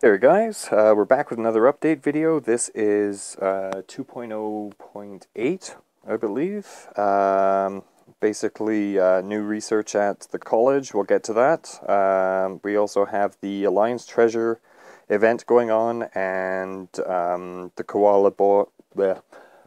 There guys, uh, we're back with another update video. This is uh, 2.0.8, I believe. Um, basically, uh, new research at the college, we'll get to that. Um, we also have the Alliance Treasure event going on and um, the Koala, Bo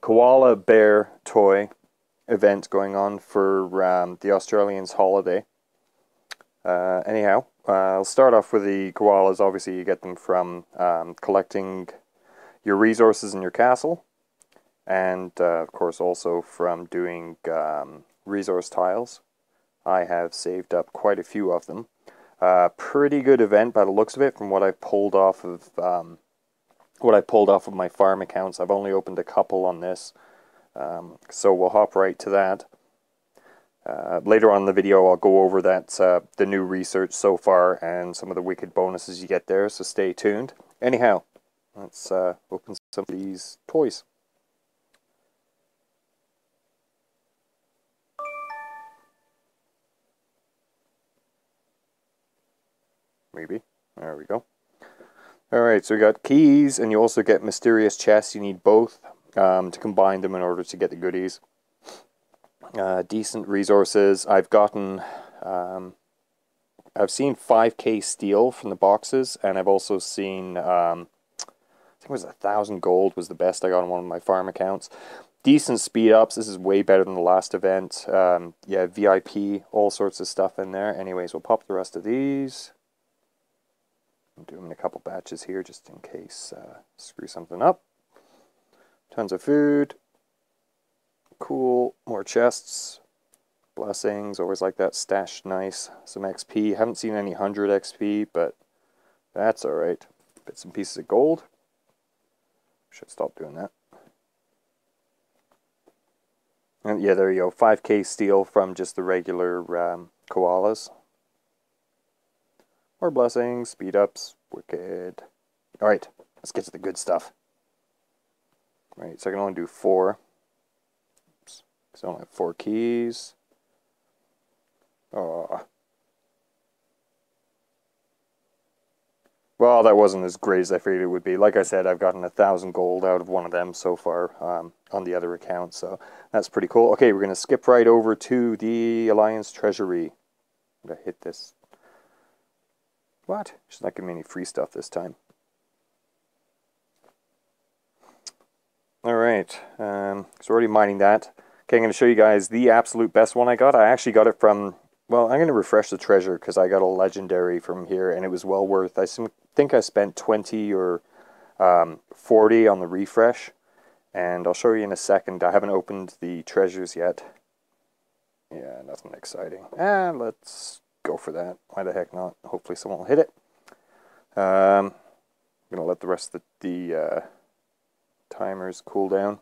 Koala Bear toy event going on for um, the Australians holiday. Uh, anyhow, I'll start off with the koalas. Obviously, you get them from um, collecting your resources in your castle, and uh, of course, also from doing um, resource tiles. I have saved up quite a few of them. Uh, pretty good event by the looks of it, from what I've pulled off of um, what I pulled off of my farm accounts. I've only opened a couple on this, um, so we'll hop right to that. Uh, later on in the video, I'll go over that uh, the new research so far and some of the wicked bonuses you get there, so stay tuned. Anyhow, let's uh, open some of these toys. Maybe. There we go. Alright, so we got keys, and you also get mysterious chests. You need both um, to combine them in order to get the goodies uh, decent resources. I've gotten, um, I've seen 5k steel from the boxes, and I've also seen, um, I think it was a thousand gold was the best I got on one of my farm accounts. Decent speed ups. This is way better than the last event. Um, yeah, VIP, all sorts of stuff in there. Anyways, we'll pop the rest of these. I'm doing a couple batches here just in case uh, screw something up. Tons of food. Cool. More chests. Blessings. Always like that. Stash nice. Some XP. Haven't seen any 100 XP, but that's alright. Bits and pieces of gold. Should stop doing that. And yeah, there you go. 5k steel from just the regular um, koalas. More blessings, speed ups, wicked. Alright, let's get to the good stuff. Right, so I can only do four. Because I only have four keys. Oh. Well, that wasn't as great as I figured it would be. Like I said, I've gotten a thousand gold out of one of them so far um, on the other account, so that's pretty cool. Okay, we're going to skip right over to the Alliance Treasury. I'm going to hit this. What? She's not giving me any free stuff this time. Alright, um, so already mining that. Okay, I'm going to show you guys the absolute best one I got. I actually got it from, well, I'm going to refresh the treasure because I got a legendary from here and it was well worth. I think I spent 20 or um, 40 on the refresh and I'll show you in a second. I haven't opened the treasures yet. Yeah, nothing exciting. And let's go for that. Why the heck not? Hopefully someone will hit it. Um, I'm going to let the rest of the, the uh, timers cool down.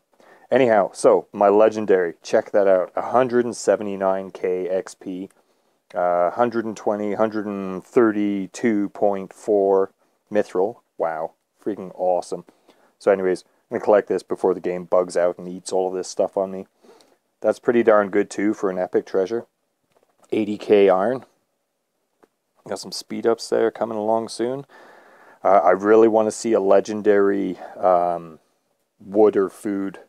Anyhow, so my legendary, check that out. 179k XP, uh, 120, 132.4 mithril. Wow, freaking awesome. So anyways, I'm to collect this before the game bugs out and eats all of this stuff on me. That's pretty darn good too for an epic treasure. 80k iron. Got some speed ups there coming along soon. Uh, I really want to see a legendary um, wood or food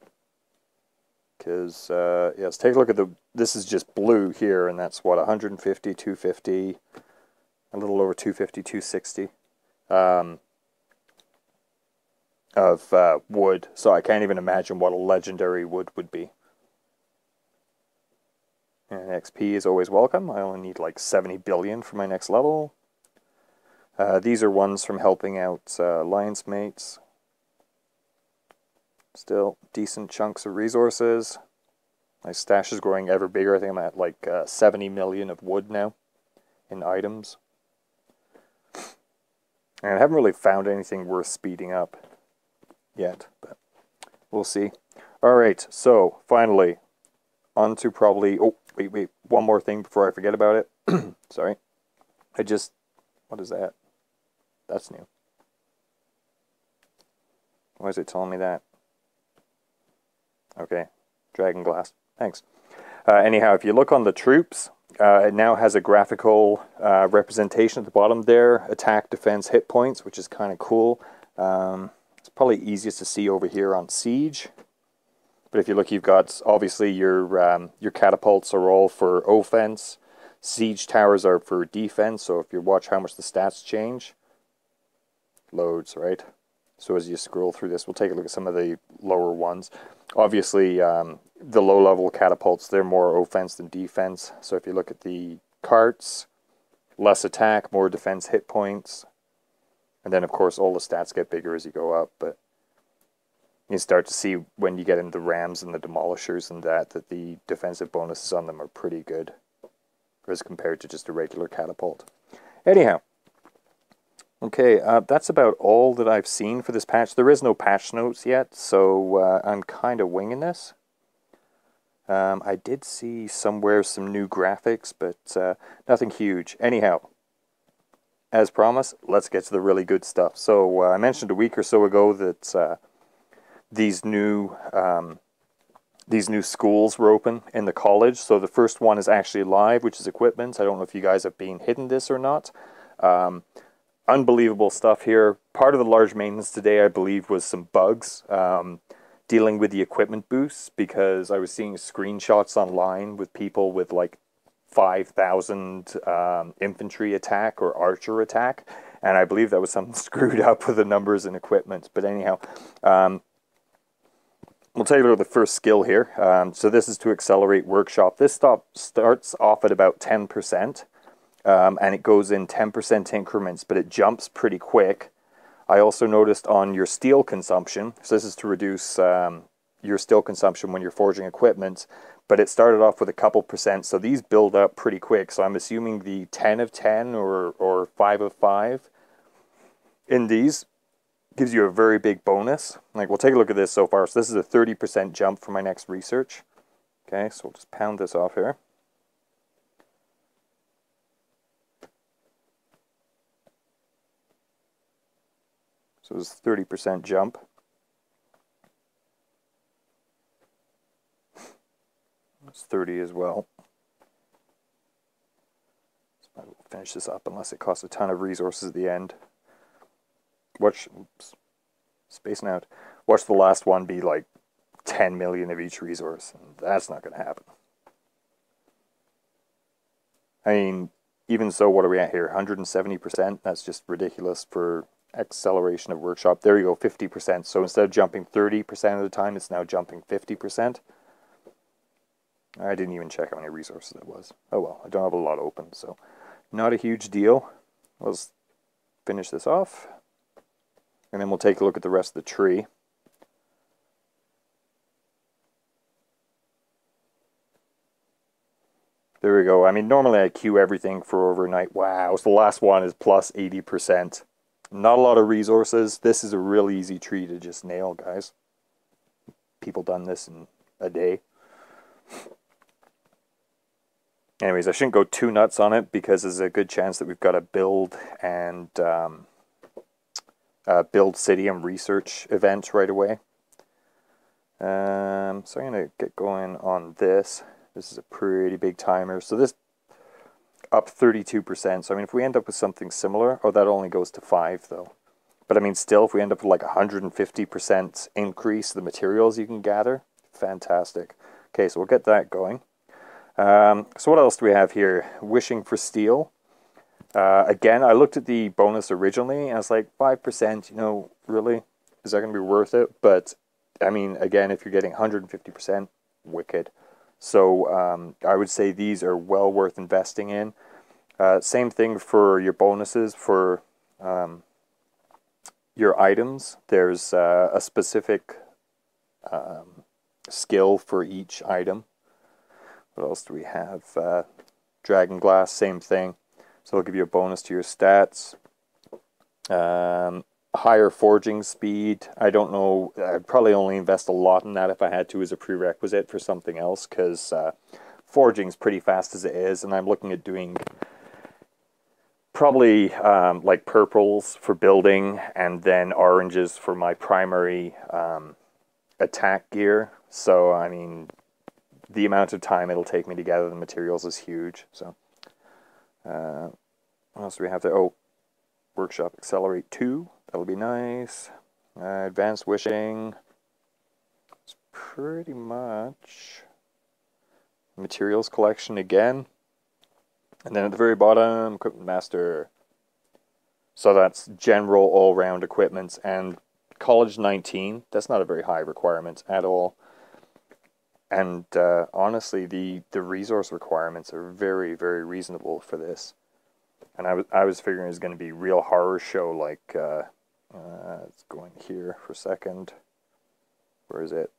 because uh, let's take a look at the. This is just blue here, and that's what 150, 250, a little over 250, 260 um, of uh, wood. So I can't even imagine what a legendary wood would be. And XP is always welcome. I only need like 70 billion for my next level. Uh, these are ones from helping out uh, alliance mates. Still decent chunks of resources. My stash is growing ever bigger. I think I'm at like uh, 70 million of wood now in items. And I haven't really found anything worth speeding up yet, but we'll see. Alright, so finally, on to probably... Oh, wait, wait, one more thing before I forget about it. Sorry. I just... What is that? That's new. Why is it telling me that? Okay, Dragon Glass. Thanks. Uh, anyhow, if you look on the troops, uh, it now has a graphical uh, representation at the bottom there, attack, defense, hit points, which is kind of cool. Um, it's probably easiest to see over here on Siege. But if you look, you've got obviously your um, your catapults are all for offense. Siege towers are for defense. So if you watch how much the stats change, loads, right? So as you scroll through this, we'll take a look at some of the lower ones. Obviously, um, the low-level catapults, they're more offense than defense. So if you look at the carts, less attack, more defense hit points. And then, of course, all the stats get bigger as you go up. But you start to see when you get into the rams and the demolishers and that, that the defensive bonuses on them are pretty good as compared to just a regular catapult. Anyhow, Okay, uh, that's about all that I've seen for this patch. There is no patch notes yet, so uh, I'm kind of winging this. Um, I did see somewhere some new graphics, but uh, nothing huge. Anyhow, as promised, let's get to the really good stuff. So uh, I mentioned a week or so ago that uh, these new um, these new schools were open in the college. So the first one is actually live, which is equipment. I don't know if you guys have been hidden this or not. Um, unbelievable stuff here. Part of the large maintenance today, I believe, was some bugs um, dealing with the equipment boosts because I was seeing screenshots online with people with like 5,000 um, infantry attack or archer attack. And I believe that was something screwed up with the numbers and equipment. But anyhow, um, we'll tell you about the first skill here. Um, so this is to accelerate workshop. This stop starts off at about 10% um, and it goes in 10% increments, but it jumps pretty quick. I also noticed on your steel consumption, so this is to reduce um, your steel consumption when you're forging equipment, but it started off with a couple percent, so these build up pretty quick. So I'm assuming the 10 of 10 or, or 5 of 5 in these gives you a very big bonus. Like we'll take a look at this so far. So this is a 30% jump for my next research. Okay, so we'll just pound this off here. So it was 30% jump. It's 30 as well. So I will finish this up unless it costs a ton of resources at the end. Watch, oops, spacing out. Watch the last one be like 10 million of each resource. That's not going to happen. I mean, even so, what are we at here? 170%? That's just ridiculous for acceleration of workshop. There you go, 50%. So instead of jumping 30% of the time, it's now jumping 50%. I didn't even check how many resources it was. Oh well, I don't have a lot open, so not a huge deal. Let's finish this off. And then we'll take a look at the rest of the tree. There we go. I mean, normally I queue everything for overnight. Wow, so the last one is plus 80%. Not a lot of resources. This is a real easy tree to just nail, guys. People done this in a day. Anyways, I shouldn't go too nuts on it because there's a good chance that we've got a build and um, build Citium research event right away. Um, so I'm going to get going on this. This is a pretty big timer. So this up 32%. So, I mean, if we end up with something similar, oh, that only goes to 5, though. But, I mean, still, if we end up with like 150% increase the materials you can gather, fantastic. Okay, so we'll get that going. Um, so what else do we have here? Wishing for Steel. Uh, again, I looked at the bonus originally, and I was like, 5%, you know, really? Is that going to be worth it? But, I mean, again, if you're getting 150%, wicked. So um, I would say these are well worth investing in. Uh, same thing for your bonuses for um, your items. There's uh, a specific um, skill for each item. What else do we have? Uh, Dragon Glass, same thing. So it'll give you a bonus to your stats. Um, higher forging speed. I don't know. I'd probably only invest a lot in that if I had to as a prerequisite for something else because uh, forging's pretty fast as it is, and I'm looking at doing probably um, like purples for building and then oranges for my primary um, attack gear. So, I mean, the amount of time it'll take me to gather the materials is huge. So, uh, what else do we have there? Oh, Workshop Accelerate 2. That'll be nice. Uh, advanced Wishing. It's pretty much materials collection again. And then at the very bottom, Equipment Master. So that's general all-round equipment and College 19. That's not a very high requirement at all. And uh, honestly, the, the resource requirements are very, very reasonable for this. And I was, I was figuring it was going to be real horror show like, uh, uh, it's going here for a second. Where is it?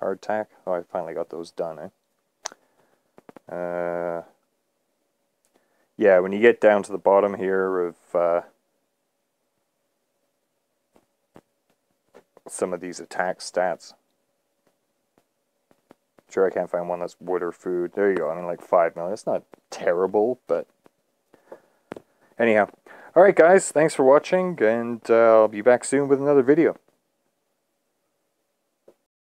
Hardtack? Oh, I finally got those done, eh? Uh, yeah, when you get down to the bottom here of uh, some of these attack stats. Sure, I can't find one that's wood or food. There you go. I mean, like 5 million. It's not terrible, but anyhow. Alright, guys. Thanks for watching, and uh, I'll be back soon with another video.